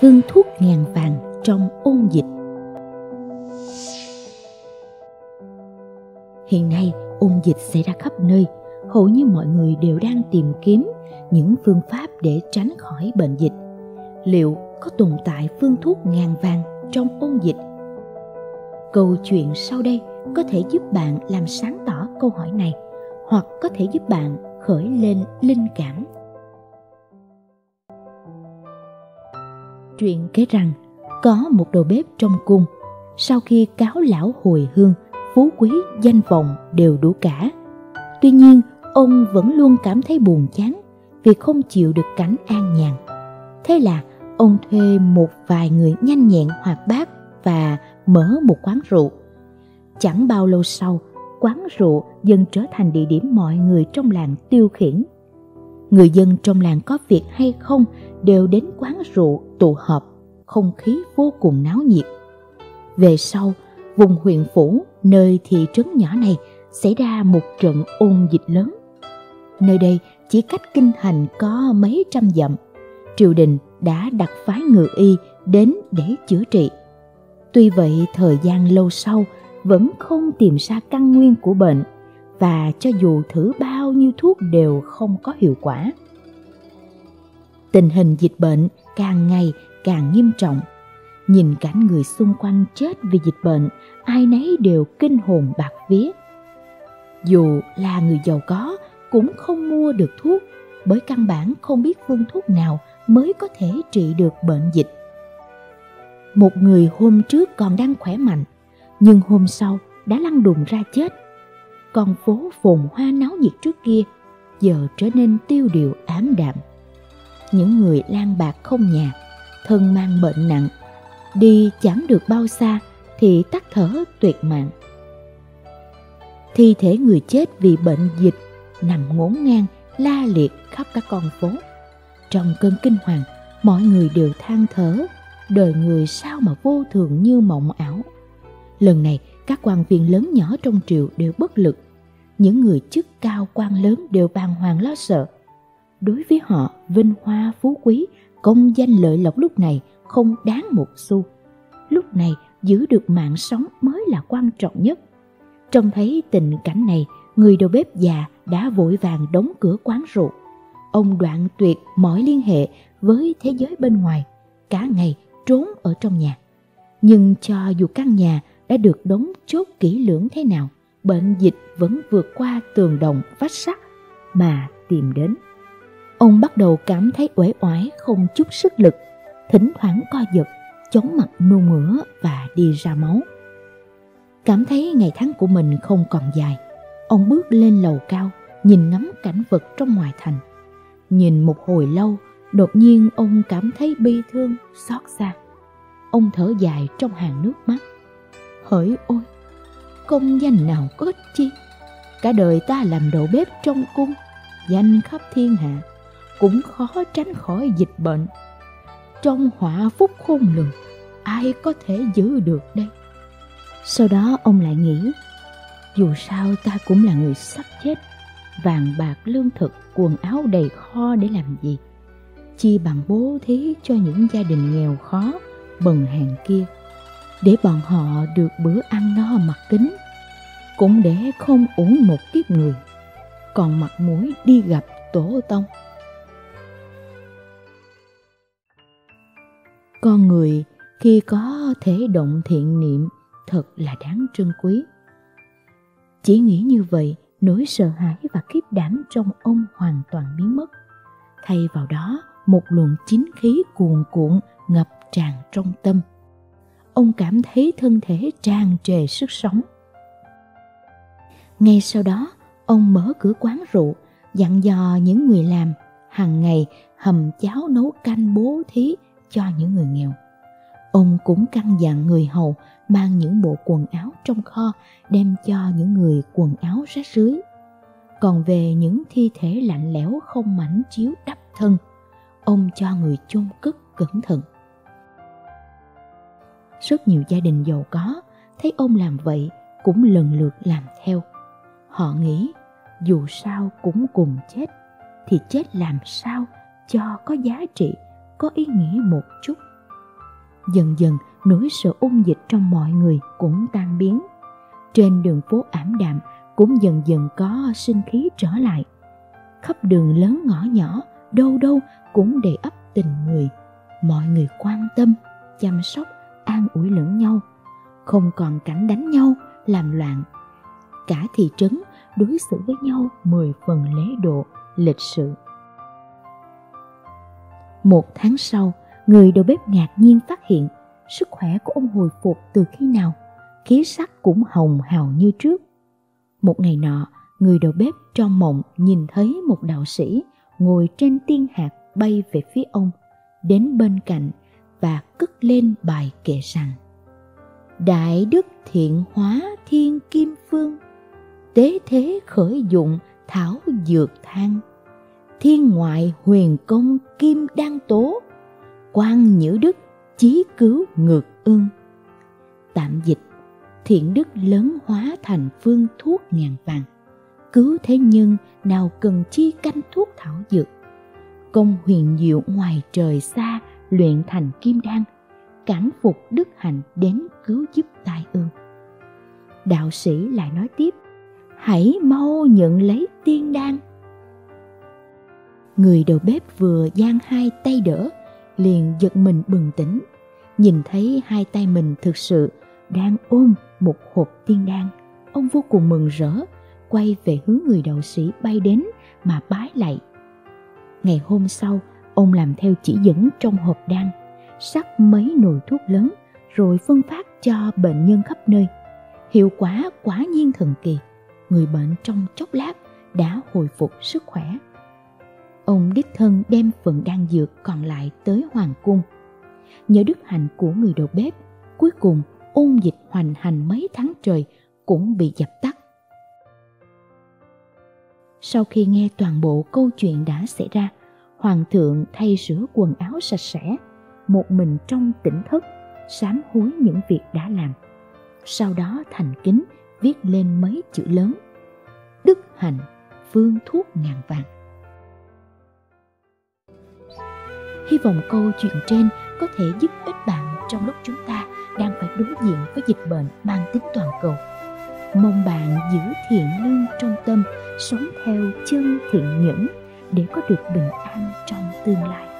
phương thuốc ngàn vàng trong ôn dịch. Hiện nay, ôn dịch xảy ra khắp nơi. Hầu như mọi người đều đang tìm kiếm những phương pháp để tránh khỏi bệnh dịch. Liệu có tồn tại phương thuốc ngàn vàng trong ôn dịch? Câu chuyện sau đây có thể giúp bạn làm sáng tỏ câu hỏi này, hoặc có thể giúp bạn khởi lên linh cảm. Chuyện kể rằng có một đầu bếp trong cung, sau khi cáo lão hồi hương, phú quý, danh vọng đều đủ cả. Tuy nhiên, ông vẫn luôn cảm thấy buồn chán vì không chịu được cảnh an nhàn. Thế là ông thuê một vài người nhanh nhẹn hoạt bát và mở một quán rượu. Chẳng bao lâu sau, quán rượu dần trở thành địa điểm mọi người trong làng tiêu khiển. Người dân trong làng có việc hay không đều đến quán rượu tụ họp, không khí vô cùng náo nhiệt. Về sau, vùng huyện phủ, nơi thị trấn nhỏ này xảy ra một trận ôn dịch lớn. Nơi đây chỉ cách kinh thành có mấy trăm dặm. Triều đình đã đặt phái ngự y đến để chữa trị. Tuy vậy, thời gian lâu sau vẫn không tìm ra căn nguyên của bệnh và cho dù thử bao nhiêu thuốc đều không có hiệu quả tình hình dịch bệnh càng ngày càng nghiêm trọng. Nhìn cảnh người xung quanh chết vì dịch bệnh, ai nấy đều kinh hồn bạc vía. Dù là người giàu có cũng không mua được thuốc bởi căn bản không biết phương thuốc nào mới có thể trị được bệnh dịch. Một người hôm trước còn đang khỏe mạnh, nhưng hôm sau đã lăn đùng ra chết. Con phố phồn hoa náo nhiệt trước kia giờ trở nên tiêu điều ám đạm những người lang bạc không nhà, thân mang bệnh nặng, đi chẳng được bao xa thì tắt thở tuyệt mạng. Thi thể người chết vì bệnh dịch nằm ngổn ngang la liệt khắp các con phố. Trong cơn kinh hoàng, mọi người đều than thở, đời người sao mà vô thường như mộng ảo. Lần này, các quan viên lớn nhỏ trong triều đều bất lực. Những người chức cao quan lớn đều bàng hoàng lo sợ. Đối với họ, vinh hoa, phú quý, công danh lợi lộc lúc này không đáng một xu. Lúc này, giữ được mạng sống mới là quan trọng nhất. Trông thấy tình cảnh này, người đầu bếp già đã vội vàng đóng cửa quán rượu. Ông đoạn tuyệt mọi liên hệ với thế giới bên ngoài, cả ngày trốn ở trong nhà. Nhưng cho dù căn nhà đã được đóng chốt kỹ lưỡng thế nào bệnh dịch vẫn vượt qua tường đồng vách sắt mà tìm đến Ông bắt đầu cảm thấy uể oải không chút sức lực, thỉnh thoảng co giật, chóng mặt nôn mửa và đi ra máu. Cảm thấy ngày tháng của mình không còn dài, ông bước lên lầu cao, nhìn ngắm cảnh vật trong ngoài thành. Nhìn một hồi lâu, đột nhiên ông cảm thấy bi thương, xót xa. Ông thở dài trong hàng nước mắt. Hỡi ôi, công danh nào có chi? Cả đời ta làm đầu bếp trong cung, danh khắp thiên hạ cũng khó tránh khỏi dịch bệnh. Trong họa phúc khôn lường, ai có thể giữ được đây? Sau đó ông lại nghĩ, dù sao ta cũng là người sắp chết, vàng bạc lương thực, quần áo đầy kho để làm gì? Chi bằng bố thí cho những gia đình nghèo khó, bần hàng kia, để bọn họ được bữa ăn no mặc kính, cũng để không uổng một kiếp người, còn mặt mũi đi gặp tổ tông. con người khi có thể động thiện niệm thật là đáng trân quý. Chỉ nghĩ như vậy nỗi sợ hãi và khiếp đảm trong ông hoàn toàn biến mất. Thay vào đó một luồng chính khí cuồn cuộn ngập tràn trong tâm ông cảm thấy thân thể tràn trề sức sống ngay sau đó ông mở cửa quán rượu dặn dò những người làm hàng ngày hầm cháo nấu canh bố thí cho những người nghèo. Ông cũng căn dặn người hầu mang những bộ quần áo trong kho đem cho những người quần áo rách rưới. Còn về những thi thể lạnh lẽo không mảnh chiếu đắp thân, ông cho người chôn cất cẩn thận. Rất nhiều gia đình giàu có thấy ông làm vậy cũng lần lượt làm theo. Họ nghĩ dù sao cũng cùng chết thì chết làm sao cho có giá trị có ý nghĩa một chút Dần dần nỗi sợ ung dịch trong mọi người cũng tan biến. Trên đường phố ảm đạm cũng dần dần có sinh khí trở lại. Khắp đường lớn ngõ nhỏ, đâu đâu cũng đầy ấp tình người. Mọi người quan tâm, chăm sóc, an ủi lẫn nhau. Không còn cảnh đánh nhau, làm loạn. Cả thị trấn đối xử với nhau mười phần lễ độ, lịch sự. Một tháng sau, người đầu bếp ngạc nhiên phát hiện sức khỏe của ông hồi phục từ khi nào, khí sắc cũng hồng hào như trước. Một ngày nọ, người đầu bếp trong mộng nhìn thấy một đạo sĩ ngồi trên tiên hạt bay về phía ông, đến bên cạnh và cất lên bài kệ rằng Đại đức thiện hóa thiên kim phương, tế thế khởi dụng thảo dược thang, thiên ngoại huyền công kim đan tố, quan nhữ đức chí cứu ngược ương. Tạm dịch, thiện đức lớn hóa thành phương thuốc ngàn vàng, cứu thế nhân nào cần chi canh thuốc thảo dược. Công huyền diệu ngoài trời xa luyện thành kim đan, cảm phục đức hạnh đến cứu giúp tai ương. Đạo sĩ lại nói tiếp, hãy mau nhận lấy tiên đan. Người đầu bếp vừa giang hai tay đỡ, liền giật mình bừng tỉnh, nhìn thấy hai tay mình thực sự đang ôm một hộp tiên đan. Ông vô cùng mừng rỡ, quay về hướng người đạo sĩ bay đến mà bái lại. Ngày hôm sau, ông làm theo chỉ dẫn trong hộp đan, sắc mấy nồi thuốc lớn rồi phân phát cho bệnh nhân khắp nơi. Hiệu quả quả nhiên thần kỳ, người bệnh trong chốc lát đã hồi phục sức khỏe. Ông đích thân đem phần đan dược còn lại tới hoàng cung. Nhờ đức hạnh của người đầu bếp, cuối cùng ôn dịch hoành hành mấy tháng trời cũng bị dập tắt. Sau khi nghe toàn bộ câu chuyện đã xảy ra, hoàng thượng thay rửa quần áo sạch sẽ, một mình trong tỉnh thức, sám hối những việc đã làm. Sau đó thành kính viết lên mấy chữ lớn. Đức hạnh, phương thuốc ngàn vàng. Hy vọng câu chuyện trên có thể giúp ích bạn trong lúc chúng ta đang phải đối diện với dịch bệnh mang tính toàn cầu. Mong bạn giữ thiện lương trong tâm, sống theo chân thiện nhẫn để có được bình an trong tương lai.